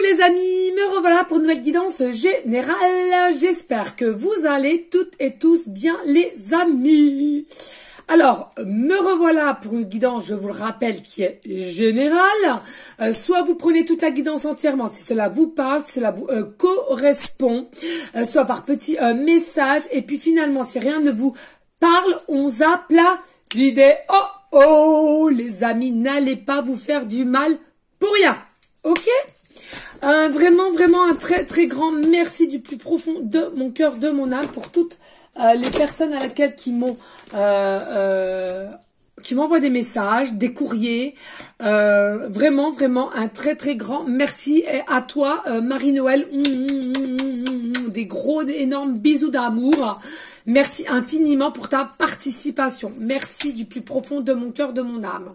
les amis, me revoilà pour une nouvelle guidance générale. J'espère que vous allez toutes et tous bien les amis. Alors, me revoilà pour une guidance, je vous le rappelle, qui est générale. Euh, soit vous prenez toute la guidance entièrement si cela vous parle, si cela vous euh, correspond, euh, soit par petits messages. Et puis finalement, si rien ne vous parle, on zappe la vidéo. Oh, oh, les amis, n'allez pas vous faire du mal pour rien. Ok? Euh, Vraiment, vraiment un très très grand merci du plus profond de mon cœur, de mon âme pour toutes euh, les personnes à laquelle qui m'ont euh, qui m'envoient des messages, des courriers. vraiment, vraiment un très très grand merci et à toi, Marie-Noël. Des gros, énormes bisous d'amour. Merci infiniment pour ta participation. Merci du plus profond de mon cœur, de mon âme.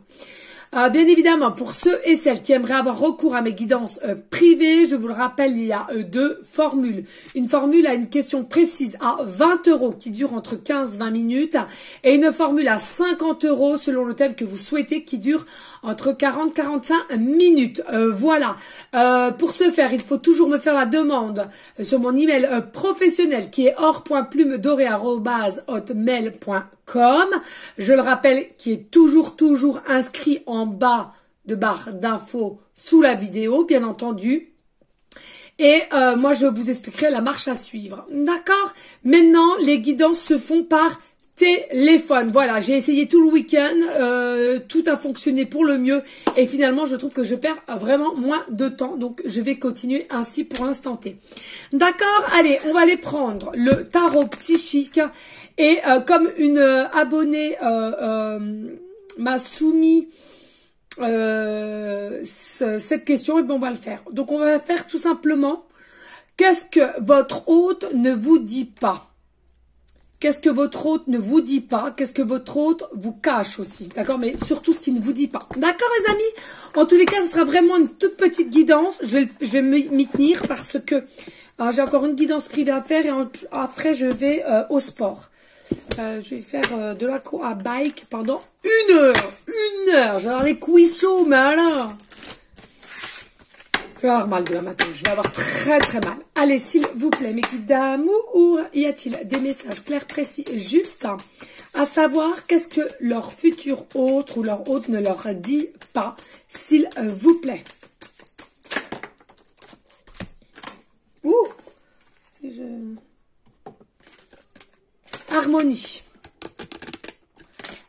Euh, bien évidemment, pour ceux et celles qui aimeraient avoir recours à mes guidances euh, privées, je vous le rappelle, il y a euh, deux formules. Une formule à une question précise à 20 euros qui dure entre 15-20 minutes et une formule à 50 euros selon le thème que vous souhaitez qui dure entre 40-45 minutes. voilà. pour ce faire, il faut toujours me faire la demande sur mon email professionnel qui est or.plumedoré.hotmail.com je le rappelle, qui est toujours, toujours inscrit en bas de barre d'infos sous la vidéo, bien entendu. Et euh, moi, je vous expliquerai la marche à suivre. D'accord? Maintenant, les guidances se font par téléphone. Voilà, j'ai essayé tout le week-end, euh, tout a fonctionné pour le mieux et finalement je trouve que je perds vraiment moins de temps. Donc je vais continuer ainsi pour l'instant T. D'accord Allez, on va aller prendre le tarot psychique et euh, comme une euh, abonnée m'a soumis cette question, et eh bon, on va le faire. Donc on va faire tout simplement qu'est-ce que votre hôte ne vous dit pas? Qu'est-ce que votre hôte ne vous dit pas Qu'est-ce que votre hôte vous cache aussi D'accord? Mais surtout ce qu'il ne vous dit pas. D'accord les amis? En tous les cas, ce sera vraiment une toute petite guidance. Je vais, je vais m'y tenir parce que j'ai encore une guidance privée à faire et après je vais au sport. Euh, je vais faire euh, de la cour à bike pendant une heure. Une heure. Je vais avoir les quiz chauds, mais alors. Vais avoir mal de la matin. Je vais avoir très très mal. Allez, s'il vous plaît, mes guides d'amour, y a-t-il des messages clairs, précis et justes à savoir qu'est-ce que leur futur hôte ou leur hôte ne leur dit pas, s'il vous plaît? Ouh, si je... Harmonie.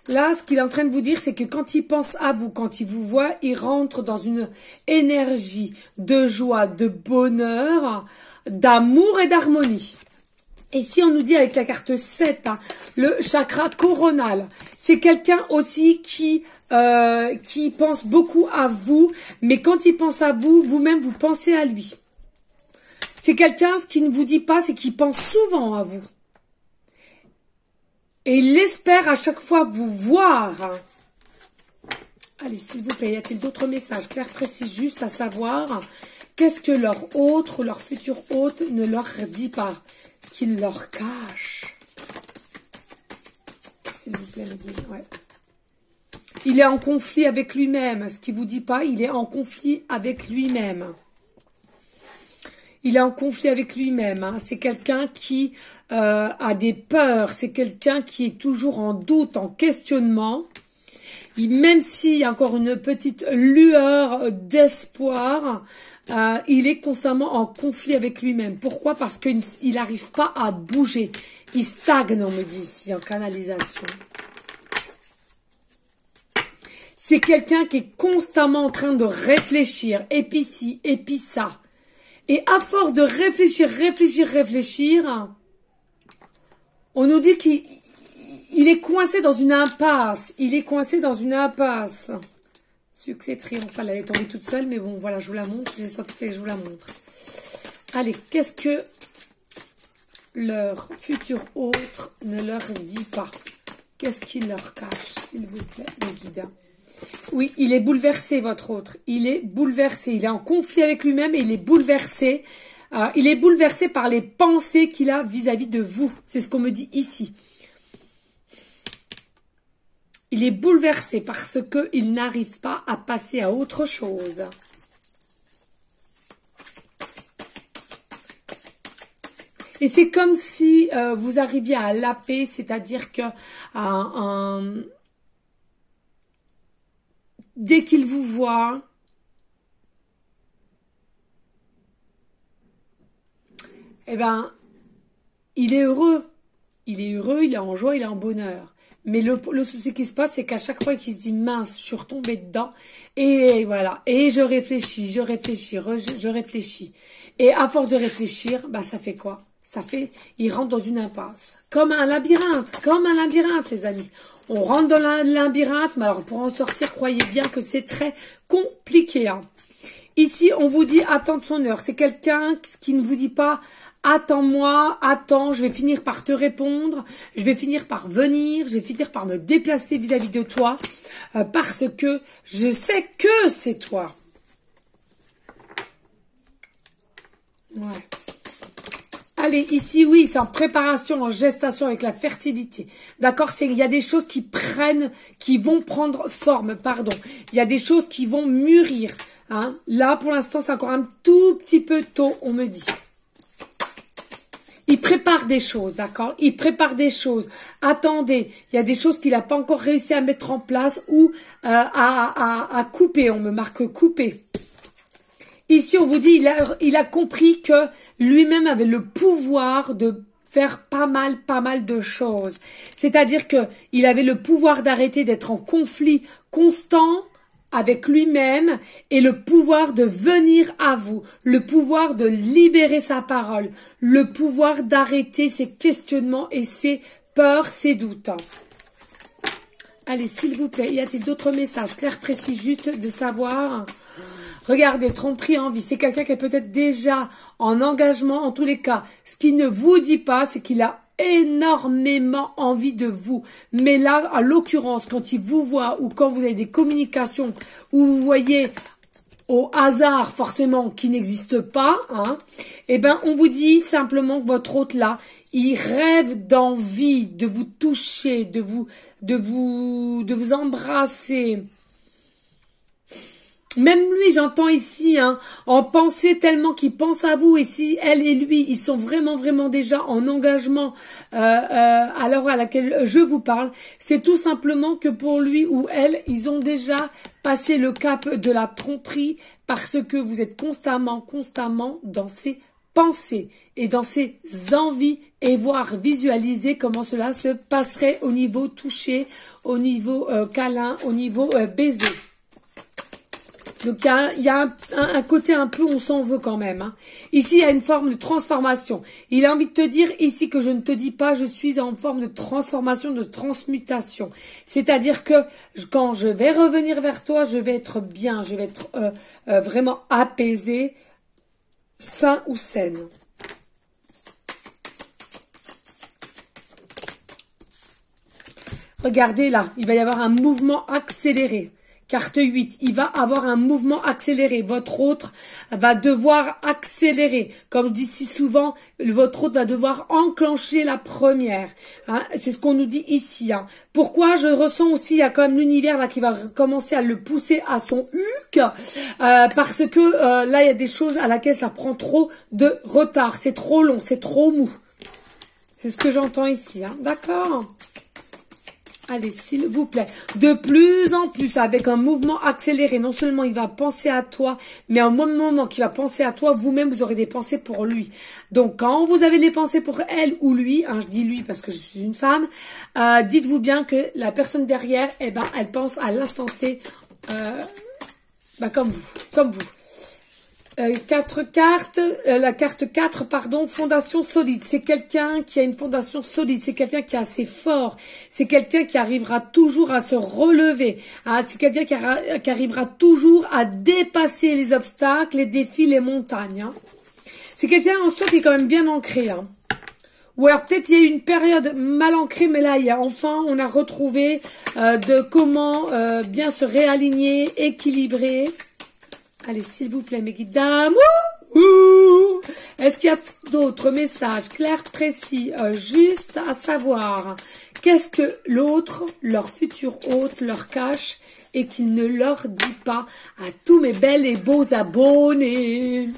Là, ce qu'il est en train de vous dire, c'est que quand il pense à vous, quand il vous voit, il rentre dans une énergie de joie, de bonheur, d'amour et d'harmonie. Et si on nous dit avec la carte 7, hein, le chakra coronal, c'est quelqu'un aussi qui euh, qui pense beaucoup à vous, mais quand il pense à vous, vous-même vous pensez à lui. C'est quelqu'un, ce qui ne vous dit pas, c'est qu'il pense souvent à vous. Et il espère à chaque fois vous voir. Allez, s'il vous plaît, y a-t-il d'autres messages clairs, précis, juste à savoir? Qu'est-ce que leur autre, leur futur hôte ne leur dit pas, qu'il leur cache S'il vous plaît, ouais. Il est en conflit avec lui-même. Ce qu'il vous dit pas, il est en conflit avec lui-même. Il est en conflit avec lui-même. Hein. C'est quelqu'un qui euh, a des peurs. C'est quelqu'un qui est toujours en doute, en questionnement. même s'il y a encore une petite lueur d'espoir, euh, il est constamment en conflit avec lui-même. Pourquoi? Parce qu'il n'arrive pas à bouger. Il stagne, on me dit ici, en canalisation. C'est quelqu'un qui est constamment en train de réfléchir, et puis ci, et puis ça. Et à force de réfléchir, réfléchir, réfléchir, on nous dit qu'il est coincé dans une impasse. Il est coincé dans une impasse. Succès triomphal. Elle est tombée toute seule, mais bon, voilà, je vous la montre. J'ai sorti que je vous la montre. Allez, qu'est-ce que leur futur autre ne leur dit pas? Qu'est-ce qu'il leur cache, s'il vous plaît, les guides oui, il est bouleversé, votre autre. Il est bouleversé. Il est en conflit avec lui-même et il est bouleversé. Euh, il est bouleversé par les pensées qu'il a vis-à-vis de vous. C'est ce qu'on me dit ici. Il est bouleversé parce qu'il n'arrive pas à passer à autre chose. Et c'est comme si euh, vous arriviez à laper, c'est-à-dire que euh, dès qu'il vous voit, eh ben, il est heureux. Il est heureux, il est en joie, il est en bonheur. Mais le, souci qui se passe, c'est qu'à chaque fois qu'il se dit mince, je suis retombée dedans, et voilà, et je réfléchis, je réfléchis, je, réfléchis. Et à force de réfléchir, bah ça fait quoi? Ça fait, il rentre dans une impasse, comme un labyrinthe, comme un labyrinthe, les amis. On rentre dans un labyrinthe, mais alors pour en sortir, croyez bien que c'est très compliqué. Hein. Ici, on vous dit attendre son heure. C'est quelqu'un qui ne vous dit pas attends-moi, attends, je vais finir par te répondre, je vais finir par venir, je vais finir par me déplacer vis-à-vis de toi, euh, parce que je sais que c'est toi. Ouais. Allez, ici, oui, c'est en préparation, en gestation avec la fertilité. D'accord il y a des choses qui prennent, qui vont prendre forme, pardon. Il y a des choses qui vont mûrir. Hein. Là, pour l'instant, c'est encore un tout petit peu tôt, on me dit. Il prépare des choses, d'accord? Il prépare des choses. Attendez, il y a des choses qu'il n'a pas encore réussi à mettre en place ou euh, à, couper. On me marque couper. Ici, on vous dit, il a, il a compris que lui-même avait le pouvoir de faire pas mal, pas mal de choses. C'est-à-dire que il avait le pouvoir d'arrêter d'être en conflit constant avec lui-même et le pouvoir de venir à vous, le pouvoir de libérer sa parole, le pouvoir d'arrêter ses questionnements et ses peurs, ses doutes. Allez, s'il vous plaît, y a-t-il d'autres messages clairs, précis, juste de savoir? Regardez, tromperie en vie, c'est quelqu'un qui est peut-être déjà en engagement en tous les cas. Ce qu'il ne vous dit pas, c'est qu'il a énormément envie de vous. Mais là, à l'occurrence, quand il vous voit ou quand vous avez des communications où vous voyez au hasard forcément qui n'existe pas, hein, eh ben on vous dit simplement que votre hôte là, il rêve d'envie de vous toucher, de vous, de vous, de vous embrasser, même lui, j'entends ici, hein, en pensée tellement qu'il pense à vous. Et si elle et lui, ils sont vraiment, vraiment déjà en engagement euh, euh, à l'heure à laquelle je vous parle, c'est tout simplement que pour lui ou elle, ils ont déjà passé le cap de la tromperie parce que vous êtes constamment, constamment dans ses pensées et dans ses envies et voir visualiser comment cela se passerait au niveau touché, au niveau euh, câlin, au niveau euh, baiser. Donc il y a, un, côté un peu on s'en veut quand même. Hein. Ici il y a une forme de transformation. Il a envie de te dire ici que je ne te dis pas je suis en forme de transformation, de transmutation. C'est-à-dire que quand je vais revenir vers toi, je vais être bien, je vais être euh, euh, vraiment apaisé, sain ou saine. Regardez là, il va y avoir un mouvement accéléré. Carte 8, il va avoir un mouvement accéléré. Votre autre va devoir accélérer. Comme je dis si souvent, votre autre va devoir enclencher la première. Hein. C'est ce qu'on nous dit ici. Hein. Pourquoi je ressens aussi, il y a quand même l'univers qui va commencer à le pousser à son huc. Euh, parce que euh, là, il y a des choses à laquelle ça prend trop de retard. C'est trop long, c'est trop mou. C'est ce que j'entends ici. Hein. D'accord Allez, s'il vous plaît. De plus en plus, avec un mouvement accéléré, non seulement il va penser à toi, mais au même moment qu'il va penser à toi, vous-même, vous aurez des pensées pour lui. Donc, quand vous avez des pensées pour elle ou lui, hein, je dis lui parce que je suis une femme, euh, dites-vous bien que la personne derrière, eh ben, elle pense à l'instant T, euh, bah, comme vous, comme vous. Euh, quatre cartes, euh, la carte 4, pardon, fondation solide. C'est quelqu'un qui a une fondation solide, c'est quelqu'un qui est assez fort, c'est quelqu'un qui arrivera toujours à se relever, hein. c'est quelqu'un qui, arrivera toujours à dépasser les obstacles, les défis, les montagnes. Hein. C'est quelqu'un en soi qui est quand même bien ancré. Hein. Ou alors peut-être il y a eu une période mal ancrée, mais là, il y a enfin, on a retrouvé euh, de comment bien se réaligner, équilibrer. Allez, s'il vous plaît, mes guides dames. Est-ce qu'il y a d'autres messages clairs, précis, euh, juste à savoir? Qu'est-ce que l'autre, leur futur hôte, leur cache et qu'il ne leur dit pas à tous mes belles et beaux abonnés?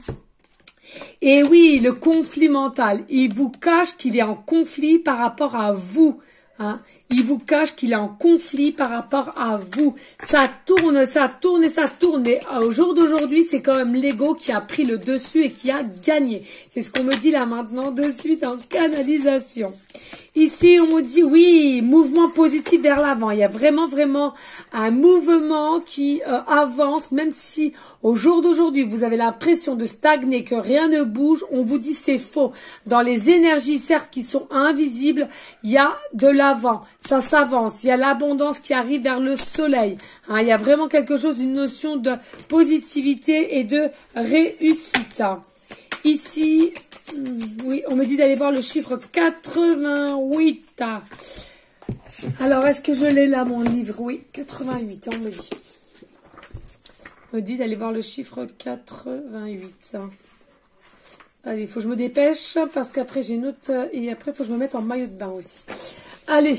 Et oui, le conflit mental, il vous cache qu'il est en conflit par rapport à vous. Hein? Il vous cache qu'il est en conflit par rapport à vous. Ça tourne, ça tourne et ça tourne. Mais au jour d'aujourd'hui, c'est quand même l'ego qui a pris le dessus et qui a gagné. C'est ce qu'on me dit là maintenant de suite en canalisation. Ici, on me dit oui, mouvement positif vers l'avant. Il y a vraiment, vraiment un mouvement qui euh, avance, même si au jour d'aujourd'hui, vous avez l'impression de stagner, que rien ne bouge. On vous dit c'est faux. Dans les énergies, certes, qui sont invisibles, il y a de l'avant. Ça s'avance. Il y a l'abondance qui arrive vers le soleil. Hein, il y a vraiment quelque chose, une notion de positivité et de réussite. Ici, Hmm, oui, on me dit d'aller voir le chiffre 88. Alors, est-ce que je l'ai là, mon livre? Oui, 88, on me dit. On me dit d'aller voir le chiffre 88. Allez, il faut que je me dépêche parce qu'après j'ai une autre... Et après, il faut que je me mette en maillot de bain aussi. Allez,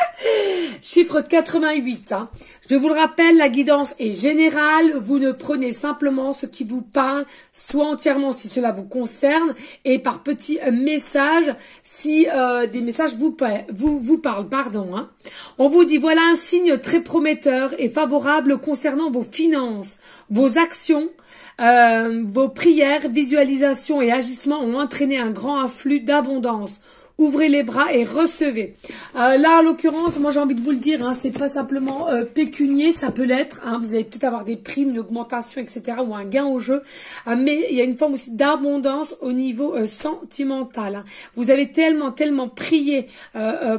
chiffre 88. Hein. Je vous le rappelle, la guidance est générale. Vous ne prenez simplement ce qui vous parle, soit entièrement si cela vous concerne, et par petits messages si euh, des messages vous, vous, parlent. Pardon. Hein. On vous dit voilà un signe très prometteur et favorable concernant vos finances, vos actions, euh, vos prières, visualisations et agissements ont entraîné un grand afflux d'abondance ouvrez les bras et recevez. Euh, là, en l'occurrence, moi j'ai envie de vous le dire, hein, c'est pas simplement euh, pécunier, ça peut l'être. Hein, vous allez peut-être avoir des primes, une augmentation, etc. ou un gain au jeu, euh, mais il y a une forme aussi d'abondance au niveau sentimental. Hein. Vous avez tellement, tellement prié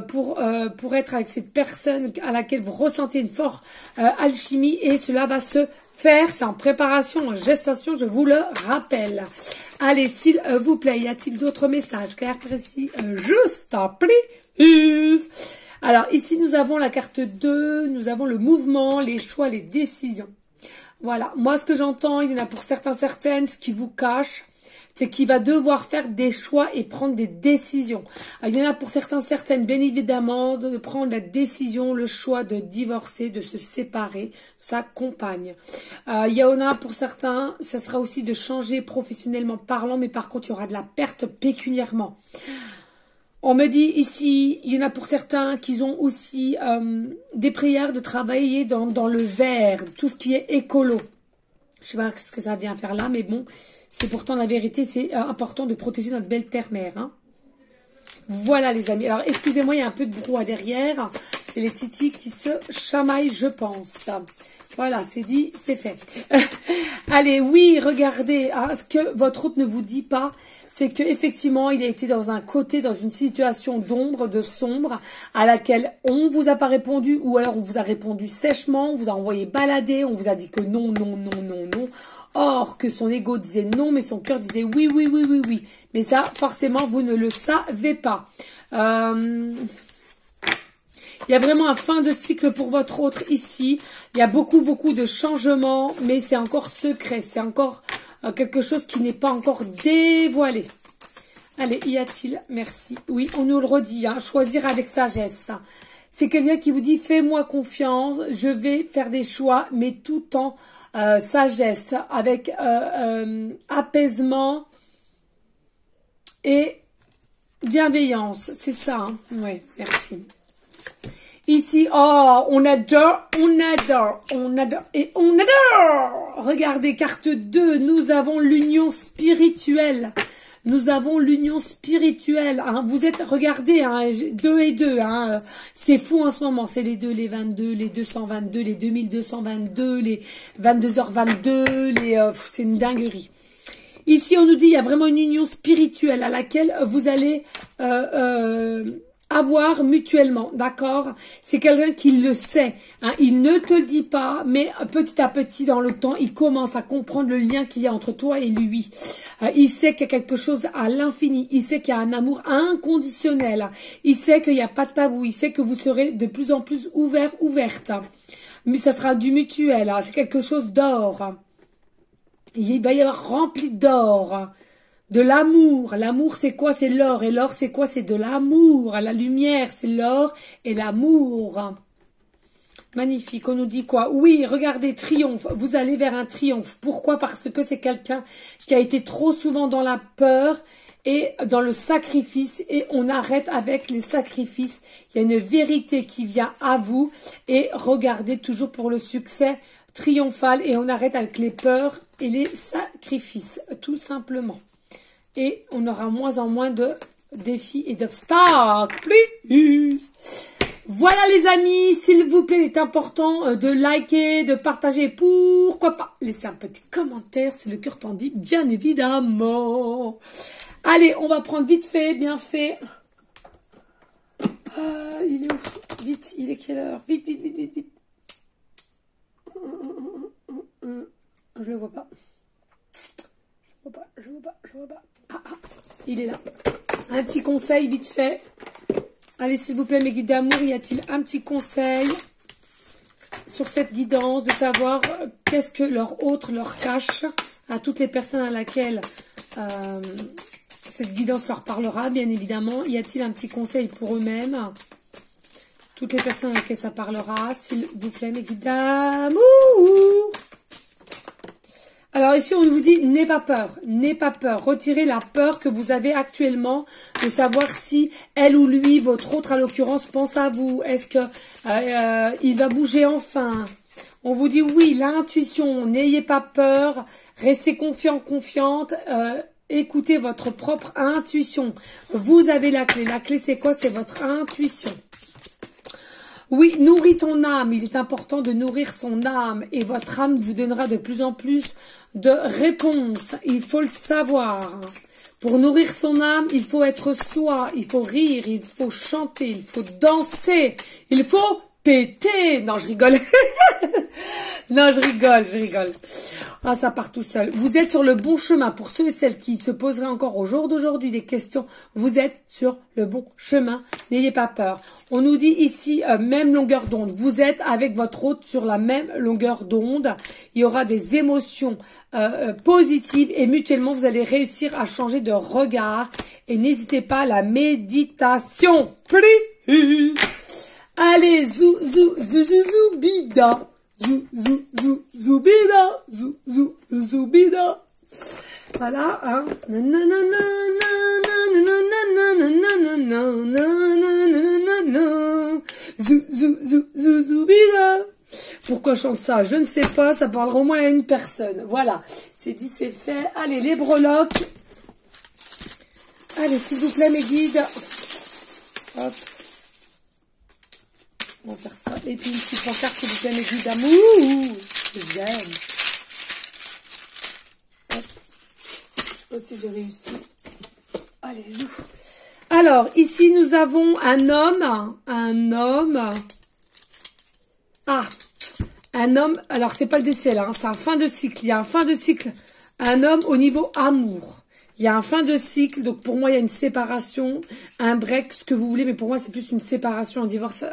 pour pour être avec cette personne à laquelle vous ressentez une forte alchimie et cela va se faire, c'est en préparation, en gestation, je vous le rappelle. Allez, s'il euh, vous plaît, y a-t-il d'autres messages? Clairs, précis, euh, juste plus Alors, ici, nous avons la carte 2, nous avons le mouvement, les choix, les décisions. Voilà, moi, ce que j'entends, il y en a pour certains, certaines, ce qui vous cache, c'est qu'il va devoir faire des choix et prendre des décisions. il y en a pour certains, certaines, bien évidemment, de prendre la décision, le choix de divorcer, de se séparer de sa compagne. Euh, il y en a pour certains, ça sera aussi de changer professionnellement parlant, mais par contre, il y aura de la perte pécuniairement. On me dit ici, il y en a pour certains qui ont aussi euh, des prières de travailler dans, dans le vert, tout ce qui est écolo. Je sais pas ce que ça vient faire là, mais bon, c'est pourtant la vérité, c'est euh, important de protéger notre belle terre-mère. Hein. Voilà les amis. Alors excusez-moi, il y a un peu de brouhaha derrière. C'est les titis qui se chamaillent, je pense. Voilà, c'est dit, c'est fait. Allez, oui, regardez, hein, ce que votre route ne vous dit pas, c'est qu'effectivement, il a été dans un côté, dans une situation d'ombre, de sombre, à laquelle on vous a pas répondu, ou alors on vous a répondu sèchement, on vous a envoyé balader, on vous a dit que non, non, non, non, non. Or, que son ego disait non, mais son cœur disait oui, oui, oui, oui, oui. Mais ça, forcément, vous ne le savez pas. Euh, il y a vraiment un fin de cycle pour votre autre ici. Il y a beaucoup, beaucoup de changements, mais c'est encore secret. C'est encore euh, quelque chose qui n'est pas encore dévoilé. Allez, y a-t-il? Merci. Oui, on nous le redit. Hein, choisir avec sagesse. C'est quelqu'un qui vous dit fais-moi confiance, je vais faire des choix, mais tout en euh, sagesse, avec euh, euh, apaisement et bienveillance. C'est ça. Hein oui, merci. Ici, oh, on adore, on adore, on adore et on adore. Regardez, carte 2, nous avons l'union spirituelle. Nous avons l'union spirituelle. Hein. Vous êtes, regardez, hein, deux et deux. Hein. C'est fou en ce moment. C'est les deux, les 22, les 222, les 2222, les 22h22. Les, euh, c'est une dinguerie. Ici, on nous dit il y a vraiment une union spirituelle à laquelle vous allez euh, euh, avoir mutuellement, d'accord? C'est quelqu'un qui le sait. Hein. Il ne te le dit pas, mais petit à petit, dans le temps, il commence à comprendre le lien qu'il y a entre toi et lui. Euh, il sait qu'il y a quelque chose à l'infini. Il sait qu'il y a un amour inconditionnel. Il sait qu'il n'y a pas de tabou. Il sait que vous serez de plus en plus ouvert, ouverte. Mais ça sera du mutuel. Hein. C'est quelque chose d'or. Il va y avoir rempli d'or de l'amour. L'amour, c'est quoi? C'est l'or. Et l'or, c'est quoi? C'est de l'amour. La lumière, c'est l'or et l'amour. Magnifique. On nous dit quoi? Oui, regardez, triomphe. Vous allez vers un triomphe. Pourquoi? Parce que c'est quelqu'un qui a été trop souvent dans la peur et dans le sacrifice et on arrête avec les sacrifices. Il y a une vérité qui vient à vous et regardez toujours pour le succès triomphal et on arrête avec les peurs et les sacrifices, tout simplement. Et on aura moins en moins de défis et d'obstacles. Voilà les amis, s'il vous plaît, il est important euh, de liker, de partager, pourquoi pas laisser un petit commentaire, c'est le cœur t'en bien évidemment. Allez, on va prendre vite fait, bien fait. Ah, il est où? Vite, il est quelle heure? Vite, vite, vite, vite, vite. Je le vois pas. Je vois pas, je vois pas, je vois pas. Ah, ah, il est là. Un petit conseil vite fait. Allez, s'il vous plaît, mes guides d'amour, y a-t-il un petit conseil sur cette guidance de savoir qu'est-ce que leur autre leur cache à toutes les personnes à laquelle euh, cette guidance leur parlera, bien évidemment. Y a-t-il un petit conseil pour eux-mêmes? Toutes les personnes à laquelle ça parlera, s'il vous plaît, mes guides d'amour alors ici, on vous dit, n'aie pas peur, n'aie pas peur. Retirez la peur que vous avez actuellement de savoir si elle ou lui, votre autre à l'occurrence, pense à vous. Est-ce que euh, euh, il va bouger enfin? On vous dit oui, l'intuition, n'ayez pas peur, restez confiant, confiante. Euh, écoutez votre propre intuition. Vous avez la clé. La clé, c'est quoi? C'est votre intuition. Oui, nourris ton âme. Il est important de nourrir son âme et votre âme vous donnera de plus en plus de réponses. Il faut le savoir. Pour nourrir son âme, il faut être soi, il faut rire, il faut chanter, il faut danser, il faut péter. Non, je rigole. non, je rigole, je rigole. Ah, ça part tout seul. Vous êtes sur le bon chemin. Pour ceux et celles qui se poseraient encore au jour d'aujourd'hui des questions, vous êtes sur le bon chemin. N'ayez pas peur. On nous dit ici, euh, même longueur d'onde. Vous êtes avec votre hôte sur la même longueur d'onde. Il y aura des émotions euh, euh, positives et mutuellement, vous allez réussir à changer de regard. Et n'hésitez pas à la méditation. Allez, zou, zou, zou, zou, zou, bida. Zou, zou, zou, zou, bida. Zou, zou, zou, bida. Voilà, hein. Zou, zou, zou, zou, zou, bida. Pourquoi chante ça Je ne sais pas, ça parlera au moins à une personne. Voilà, c'est dit, c'est fait. Allez, les breloques. Allez, s'il vous plaît, mes guides. Hop. On va faire ça. Et puis une petite pancarte, s'il vous guides d'amour. J'aime. Hop. Je sais pas si j'ai réussi. Allez, zou. Alors, ici, nous avons un homme. Un homme. Ah, un homme, alors c'est pas le décès là, hein, c'est un fin de cycle. Il y a un fin de cycle, un homme au niveau amour. Il y a un fin de cycle, donc pour moi il y a une séparation, un break, ce que vous voulez, mais pour moi c'est plus une séparation, un divorce,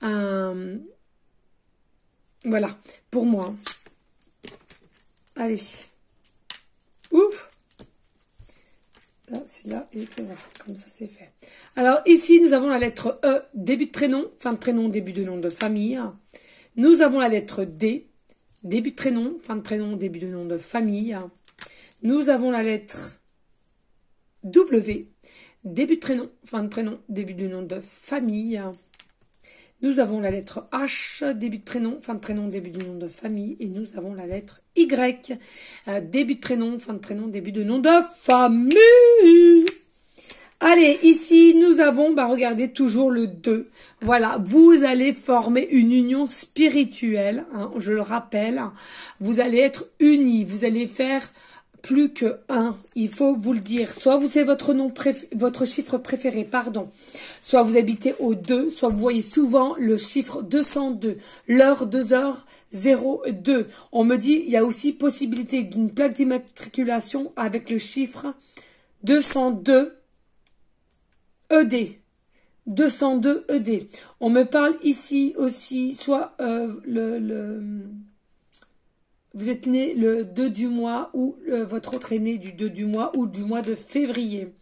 un, voilà, pour moi. Allez. Ouf. Là, c'est là et voilà, comme ça c'est fait. Alors ici nous avons la lettre E, début de prénom, fin de prénom, début de nom de famille. Nous avons la lettre D, début de prénom, fin de prénom, début de nom de famille. Nous avons la lettre W, début de prénom, fin de prénom, début de nom de famille. Nous avons la lettre H, début de prénom, fin de prénom, début de nom de famille. Et nous avons la lettre Y, euh, début de prénom, fin de prénom, début de nom de famille. Allez, ici, nous avons, bah, regardez, toujours le 2. Voilà, vous allez former une union spirituelle, hein, je le rappelle. Vous allez être unis, vous allez faire plus que un. Il faut vous le dire. Soit vous savez votre nom, votre chiffre préféré, pardon. Soit vous habitez au 2, soit vous voyez souvent le chiffre 202. L'heure 2 heures 02. On me dit, il y a aussi possibilité d'une plaque d'immatriculation avec le chiffre 202 ED. 202 ED. On me parle ici aussi, soit euh, le, vous êtes né le 2 du mois ou euh, votre autre est né du 2 du mois ou du mois de février.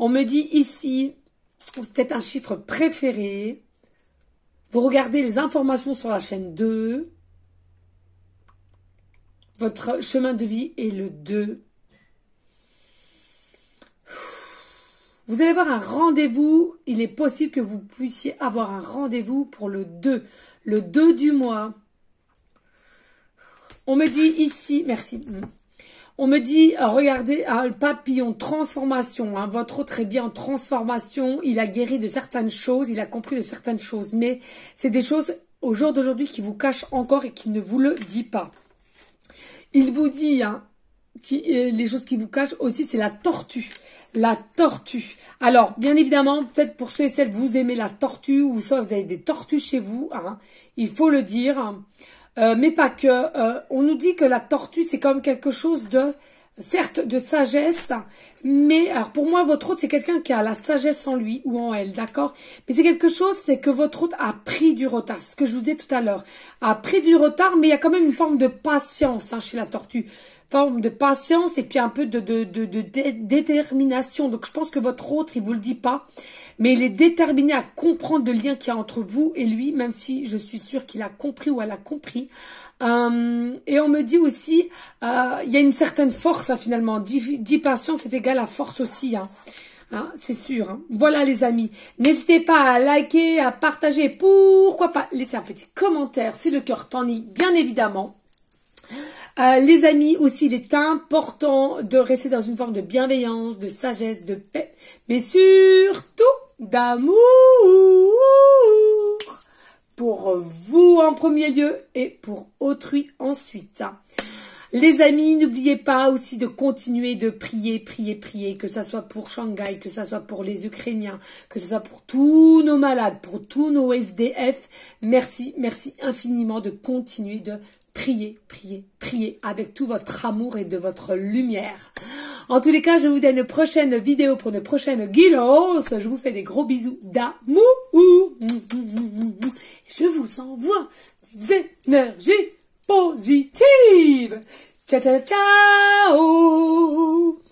On me dit ici, c'est peut-être un chiffre préféré. Vous regardez les informations sur la chaîne 2. Votre chemin de vie est le 2. Vous allez avoir un rendez-vous. Il est possible que vous puissiez avoir un rendez-vous pour le 2. Le 2 du mois. On me dit ici, merci. On me dit, euh, regardez, un papillon, transformation. Hein, votre autre est bien en transformation. Il a guéri de certaines choses, il a compris de certaines choses. Mais c'est des choses au jour d'aujourd'hui qui vous cachent encore et qui ne vous le dit pas. Il vous dit, hein, euh, les choses qui vous cachent aussi, c'est la tortue la tortue. Alors, bien évidemment, peut-être pour ceux et celles, vous aimez la tortue ou soit vous avez des tortues chez vous, hein, il faut le dire. Euh, mais pas que. Euh, on nous dit que la tortue, c'est comme quelque chose de, certes, de sagesse, mais alors pour moi, votre hôte, c'est quelqu'un qui a la sagesse en lui ou en elle, d'accord? Mais c'est quelque chose, c'est que votre hôte a pris du retard. Ce que je vous disais tout à l'heure. A pris du retard, mais il y a quand même une forme de patience hein, chez la tortue forme de patience et puis un peu de, de, de, détermination. Donc je pense que votre autre, il vous le dit pas, mais il est déterminé à comprendre le lien qu'il y a entre vous et lui, même si je suis sûre qu'il a compris ou elle a compris. Euh, et on me dit aussi, euh, il y a une certaine force hein, finalement. Dit patience est égal à force aussi. Hein. Hein, c'est sûr. Hein. Voilà les amis. N'hésitez pas à liker, à partager. Pourquoi pas laisser un petit commentaire si le cœur t'en est, bien évidemment. Euh, les amis aussi, il est important de rester dans une forme de bienveillance, de sagesse, de paix, mais surtout d'amour pour vous en premier lieu et pour autrui ensuite. Les amis, n'oubliez pas aussi de continuer de prier, prier, prier, que ce soit pour Shanghai, que ce soit pour les Ukrainiens, que ce soit pour tous nos malades, pour tous nos SDF. Merci, merci infiniment de continuer de priez, priez, priez avec tout votre amour et de votre lumière. En tous les cas, je vous donne une prochaine vidéo pour une prochaine guidance. Je vous fais des gros bisous d'amour. Je vous envoie des énergies positives. Ciao, ciao, ciao